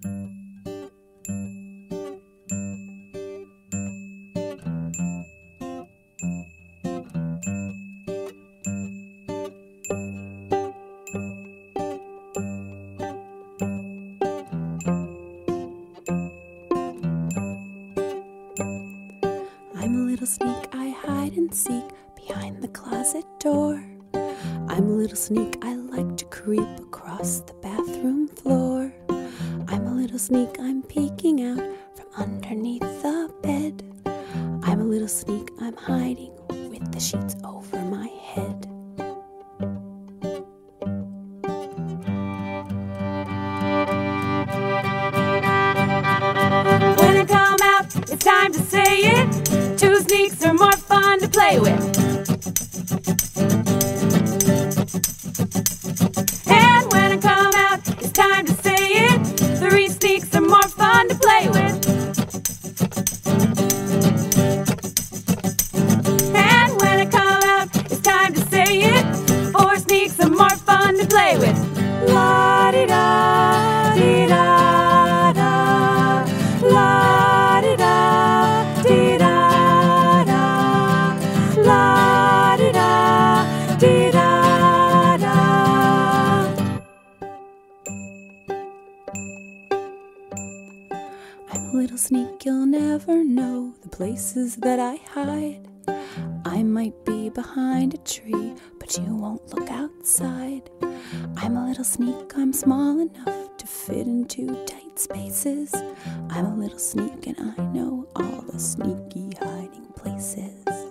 I'm a little sneak, I hide and seek behind the closet door. I'm a little sneak, I like to creep across the bathroom floor. Little sneak, I'm peeking out from underneath the bed. I'm a little sneak, I'm hiding with the sheets over my head. When I come out, it's time to say it. Two sneaks are more fun to play with. Sneak, you'll never know the places that I hide. I might be behind a tree, but you won't look outside. I'm a little sneak, I'm small enough to fit into tight spaces. I'm a little sneak, and I know all the sneaky hiding places.